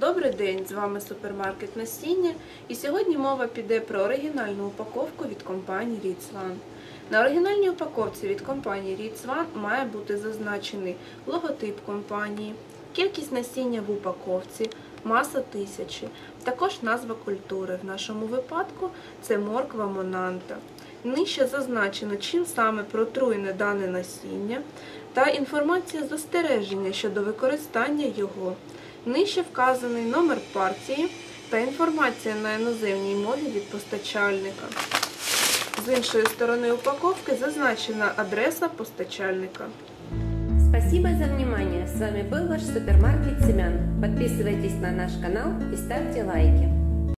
Добрий день, з вами супермаркет Насіння. І сьогодні мова піде про оригінальну упаковку від компанії Ріцван. На оригінальній упаковці від компанії Ріцван має бути зазначений логотип компанії, кількість насіння в упаковці, маса тисячі, також назва культури. В нашому випадку це морква Монанта. Нижче зазначено, чим саме протруєне дане насіння та інформація застереження щодо використання його. Нижче вказаний номер партії та інформація на іноземній мові від постачальника. З іншої сторони упаковки зазначена адреса постачальника. Спасибо за внимание. С вами был ваш супермаркет Семян. Подписывайтесь на наш канал и ставьте лайки.